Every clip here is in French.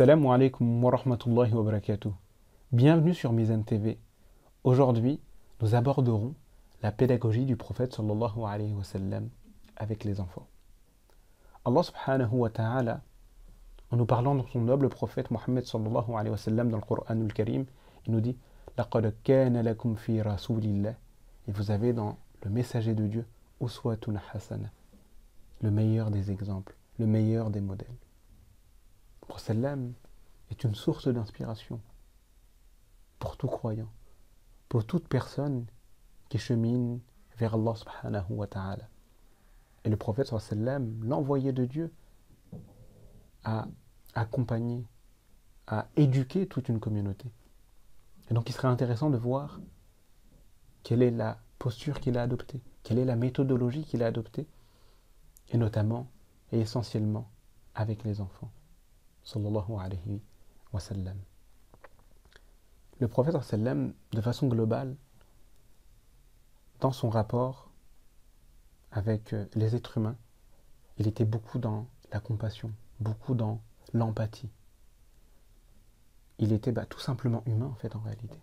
Assalamu alaikum wa rahmatullahi wa barakatuh. Bienvenue sur Mizan TV. Aujourd'hui, nous aborderons la pédagogie du prophète sallallahu alayhi wa sallam avec les enfants. Allah subhanahu wa ta'ala, en nous parlant de son noble prophète Mohammed sallallahu alayhi wa sallam dans le Coran al-Karim, il nous dit لَقَدْ كَانَ لَكُمْ فِي رَسُولِ اللَّهِ Et vous avez dans le messager de Dieu, Uswatun hasana, le meilleur des exemples, le meilleur des modèles. Est une source d'inspiration pour tout croyant, pour toute personne qui chemine vers Allah subhanahu wa ta'ala. Et le prophète l'envoyé de Dieu, a accompagné, a éduqué toute une communauté. Et donc il serait intéressant de voir quelle est la posture qu'il a adoptée, quelle est la méthodologie qu'il a adoptée, et notamment et essentiellement avec les enfants. Sallallahu alayhi wa sallam. Le prophète sallam, de façon globale, dans son rapport avec euh, les êtres humains, il était beaucoup dans la compassion, beaucoup dans l'empathie. Il était bah, tout simplement humain en fait en réalité.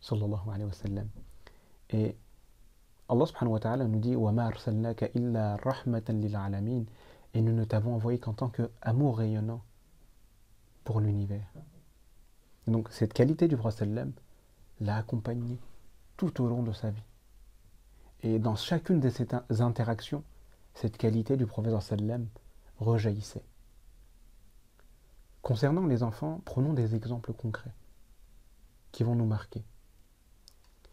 Sallallahu alayhi wa sallam. Et Allah subhanahu wa ta'ala nous dit illa rahmatan lil alamin et nous ne t'avons envoyé qu'en tant qu'amour rayonnant pour l'univers. Donc cette qualité du prophète l'a accompagné tout au long de sa vie. Et dans chacune de ces interactions, cette qualité du prophète sallam rejaillissait. Concernant les enfants, prenons des exemples concrets qui vont nous marquer.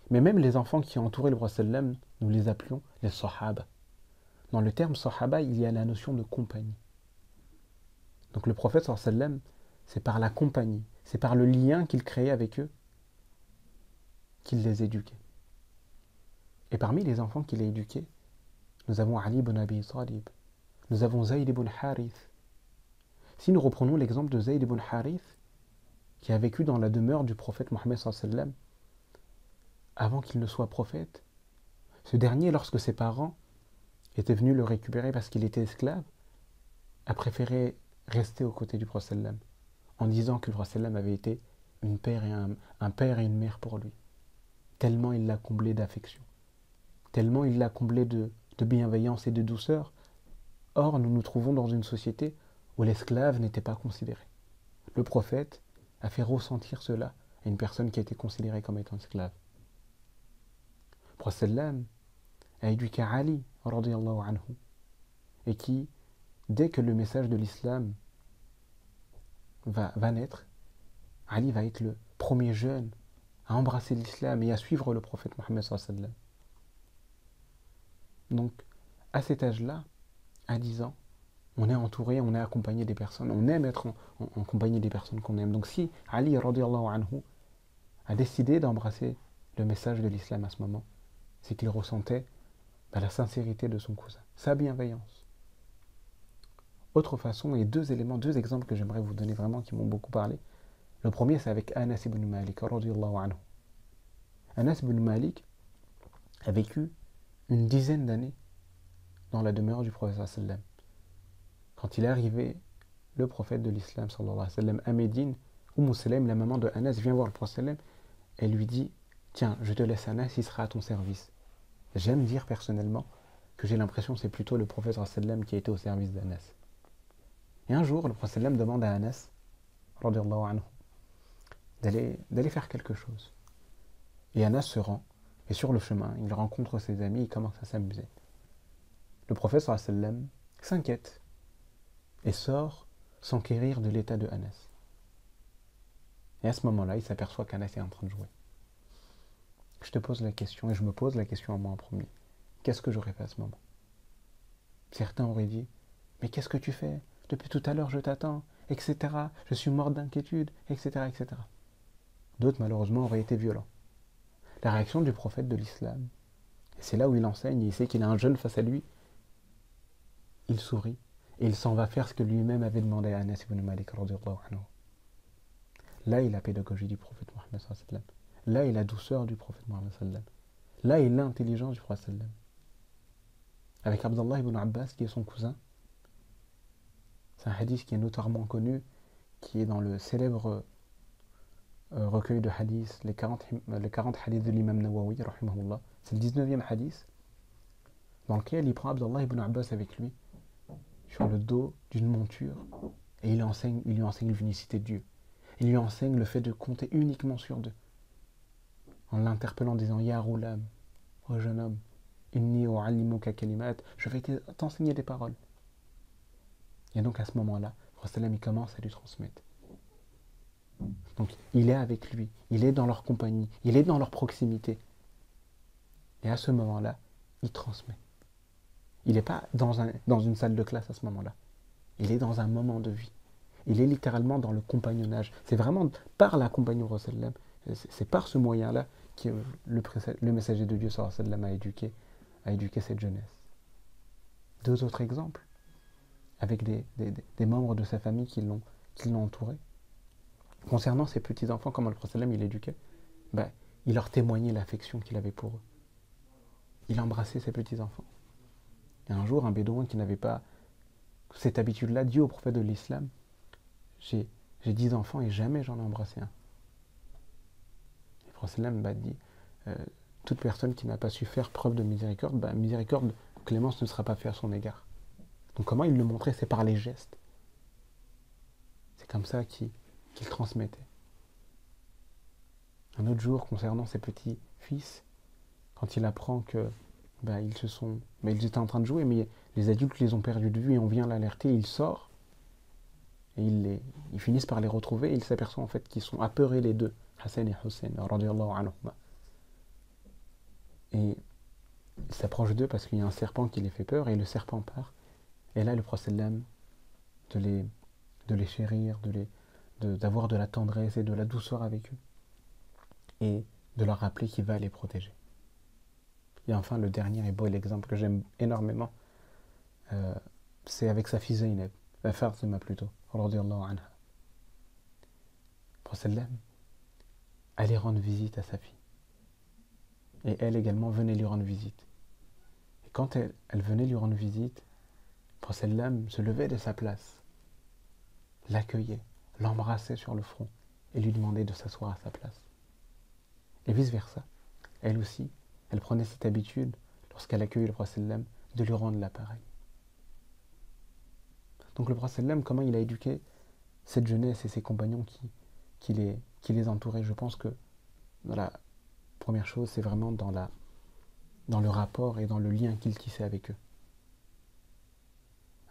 Mais même les enfants qui ont entouré le prophète nous les appelions les sahaba. Dans le terme sahaba, il y a la notion de compagnie. Donc le prophète sallam, c'est par la compagnie, c'est par le lien qu'il créait avec eux qu'il les éduquait. Et parmi les enfants qu'il a éduqués, nous avons Ali ibn Abi Talib, nous avons Zayd ibn Harith. Si nous reprenons l'exemple de Zayd ibn Harith, qui a vécu dans la demeure du prophète Mohammed sallam, avant qu'il ne soit prophète, ce dernier, lorsque ses parents étaient venus le récupérer parce qu'il était esclave, a préféré rester aux côtés du prophète en disant que le prophète avait été un père et une mère pour lui tellement il l'a comblé d'affection, tellement il l'a comblé de, bienveillance et de douceur. Or, nous nous trouvons dans une société où l'esclave n'était pas considéré. Le prophète a fait ressentir cela à une personne qui été considérée comme étant esclave. Le prophète a éduqué Ali, et qui, dès que le message de l'islam va, naître, Ali va être le premier jeune à embrasser l'islam et à suivre le prophète Mohammed. Donc, à cet âge-là, à 10 ans, on est entouré, on est accompagné des personnes, on aime être en, compagnie des personnes qu'on aime. Donc si Ali anhu, a décidé d'embrasser le message de l'islam à ce moment, c'est qu'il ressentait bah, la sincérité de son cousin, sa bienveillance. Autre façon, et deux éléments, deux exemples que j'aimerais vous donner vraiment qui m'ont beaucoup parlé. Le premier, c'est avec Anas ibn Malik. Anas ibn Malik a vécu une dizaine d'années dans la demeure du prophète. Quand il est arrivé, le prophète de l'islam sallam, à Médine, Salem, la maman de Anas, vient voir le prophète sallam et lui dit Tiens, je te laisse Anas, il sera à ton service. J'aime dire personnellement que j'ai l'impression que c'est plutôt le prophète sallam qui a été au service d'Anas. Et un jour, le prophète sallam demande à Anas, d'aller faire quelque chose. Et Anas se rend, et sur le chemin, il rencontre ses amis, il commence à s'amuser. Le prophète sallam s'inquiète et sort s'enquérir de l'état de Anas. Et à ce moment-là, il s'aperçoit qu'Anas est en train de jouer. Je te pose la question, et je me pose la question à moi en premier. Qu'est-ce que j'aurais fait à ce moment? Certains auraient dit, mais qu'est-ce que tu fais? Depuis tout à l'heure, je t'attends, etc. Je suis mort d'inquiétude, etc., etc. D'autres, malheureusement, auraient été violents. La réaction du prophète de l'islam, c'est là où il enseigne, il sait qu'il a un jeune face à lui, il sourit et il s'en va faire ce que lui-même avait demandé à Anas ibn Malik. Là est la pédagogie du prophète Mohammed. Là est la douceur du prophète Mohammed. Là est l'intelligence du prophète. Avec Abdullah ibn Abbas, qui est son cousin, C'est un hadith qui est notoirement connu, qui est dans le célèbre euh, recueil de hadiths, les 40, les 40 hadiths de l'imam Nawawi, c'est le 19e hadith, dans lequel il prend Abdullah ibn Abbas avec lui, sur le dos d'une monture, et il lui enseigne l'unicité de Dieu. Il lui enseigne le fait de compter uniquement sur Dieu. En l'interpellant en disant Ya Roulam, oh jeune homme, inni kalimat, je vais t'enseigner des paroles. Et donc à ce moment-là, Rossalam commence à lui transmettre. Donc il est avec lui, il est dans leur compagnie, il est dans leur proximité. Et à ce moment-là, il transmet. Il n'est pas dans, un, dans une salle de classe à ce moment-là. Il est dans un moment de vie. Il est littéralement dans le compagnonnage. C'est vraiment par l'accompagnement Rossalam, c'est par ce moyen-là que le, messager de Dieu sallam, a éduqué, a éduqué cette jeunesse. Deux autres exemples, avec des, des, membres de sa famille qui l'ont entouré. Concernant ses petits-enfants, comment le prophète il éduquait ben, Il leur témoignait l'affection qu'il avait pour eux. Il embrassait ses petits-enfants. Et un jour, un bédouin qui n'avait pas cette habitude-là dit au prophète de l'islam J'ai dix enfants et jamais j'en ai embrassé un. Prophète m'a dit euh, Toute personne qui n'a pas su faire preuve de miséricorde, ben, miséricorde, clémence ne sera pas faite à son égard. Donc, comment il le montrait? C'est par les gestes. C'est comme ça qu'il transmettait. Un autre jour, concernant ses petits-fils, quand il apprend que bah, ils se sont, bah, ils étaient en train de jouer, mais les adultes les ont perdus de vue et on vient l'alerter, il sort et ils, les, ils finissent par les retrouver et il s'aperçoit en fait qu'ils sont apeurés les deux, Hassan et Hussein, et il s'approche d'eux parce qu'il y a un serpent qui les fait peur et le serpent part. Et là, le prophète de les, de les chérir, de d'avoir de, la tendresse et de la douceur avec eux et de leur rappeler qu'il va les protéger. Et enfin, le dernier et beau l'exemple que j'aime énormément, euh, c'est avec sa fille Zainab, Fatima plutôt, anha. Prophète allait rendre visite à sa fille. Et elle également venait lui rendre visite. Et quand elle, venait lui rendre visite, Prophète se levait de sa place, l'accueillait, l'embrassait sur le front et lui demandait de s'asseoir à sa place. Et vice-versa. Elle aussi, elle prenait cette habitude, lorsqu'elle accueillait le prophète de lui rendre l'appareil. Donc le prophète comment il a éduqué cette jeunesse et ses compagnons qui, qui, les, qui les entouraient Je pense que la première chose, c'est vraiment dans, la, dans le rapport et dans le lien qu'il tissait avec eux.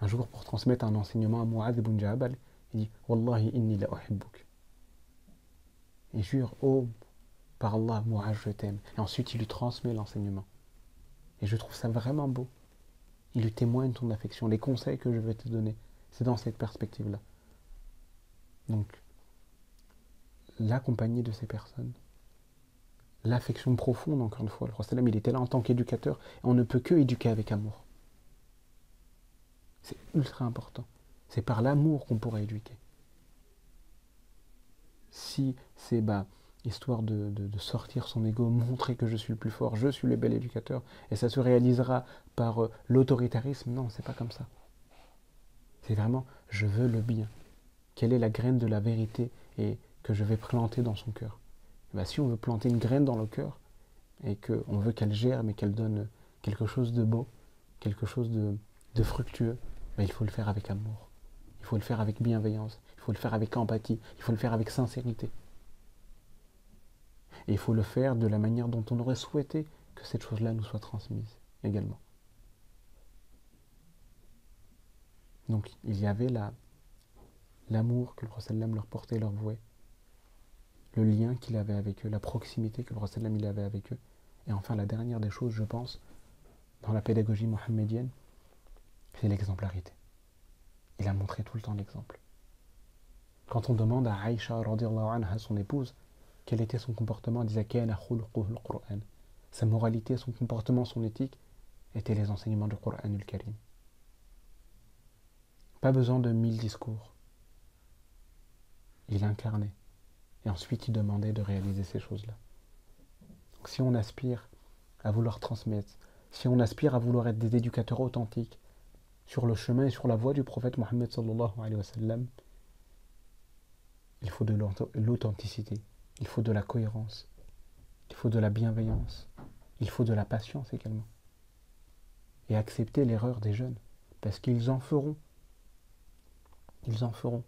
Un jour, pour transmettre un enseignement à Mu'adh ibn Jabal, il dit Wallahi inni la uhibbuk. Il jure, oh, par Allah, moi je t'aime. Et ensuite, il lui transmet l'enseignement. Et je trouve ça vraiment beau. Il lui témoigne ton affection. Les conseils que je vais te donner, c'est dans cette perspective-là. Donc, l'accompagner de ces personnes, l'affection profonde, encore une fois, le prophète il était là en tant qu'éducateur, on ne peut que éduquer avec amour. C'est ultra important. C'est par l'amour qu'on pourra éduquer. Si c'est bah, histoire de, sortir son ego, montrer que je suis le plus fort, je suis le bel éducateur, et ça se réalisera par euh, l'autoritarisme, non, c'est pas comme ça. C'est vraiment, je veux le bien. Quelle est la graine de la vérité et que je vais planter dans son cœur bah, Si on veut planter une graine dans le cœur, et qu'on veut qu'elle germe et qu'elle donne quelque chose de beau, quelque chose de, fructueux, bah, il faut le faire avec amour. Il faut le faire avec bienveillance, il faut le faire avec empathie, il faut le faire avec sincérité. Et il faut le faire de la manière dont on aurait souhaité que cette chose-là nous soit transmise également. Donc il y avait l'amour que le prophète leur portait, leur vouait, le lien qu'il avait avec eux, la proximité que le prophète il avait avec eux. Et enfin la dernière des choses, je pense, dans la pédagogie mohammedienne, c'est l'exemplarité. Il a montré tout le temps l'exemple. Quand on demande à Aïcha, anha, son épouse, quel était son comportement, elle disait Sa moralité, son comportement, son éthique étaient les enseignements du Coran al-Karim. Pas besoin de mille discours. Il incarnait. Et ensuite, il demandait de réaliser ces choses-là. Si on aspire à vouloir transmettre, si on aspire à vouloir être des éducateurs authentiques, sur le chemin et sur la voie du prophète Mohammed il faut de l'authenticité, il faut de la cohérence, il faut de la bienveillance, il faut de la patience également. Et accepter l'erreur des jeunes, parce qu'ils en feront. Ils en feront.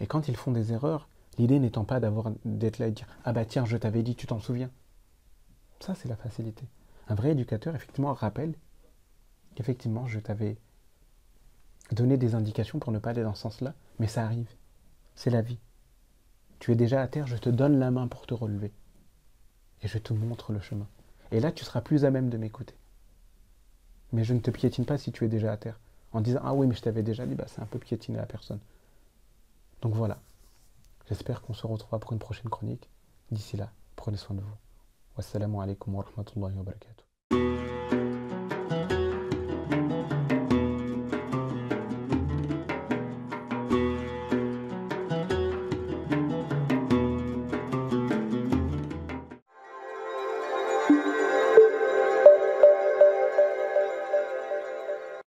Et quand ils font des erreurs, l'idée n'étant pas d'avoir d'être là et de dire Ah bah tiens, je t'avais dit, tu t'en souviens. Ça, c'est la facilité. Un vrai éducateur, effectivement, rappelle qu'effectivement, je t'avais donné des indications pour ne pas aller dans ce sens-là, mais ça arrive. C'est la vie. Tu es déjà à terre, je te donne la main pour te relever. Et je te montre le chemin. Et là, tu seras plus à même de m'écouter. Mais je ne te piétine pas si tu es déjà à terre. En disant Ah oui, mais je t'avais déjà dit, bah, c'est un peu piétiner la personne. Donc voilà. J'espère qu'on se retrouvera pour une prochaine chronique. D'ici là, prenez soin de vous. Wassalamu alaikum wa rahmatullahi wa barakatuh.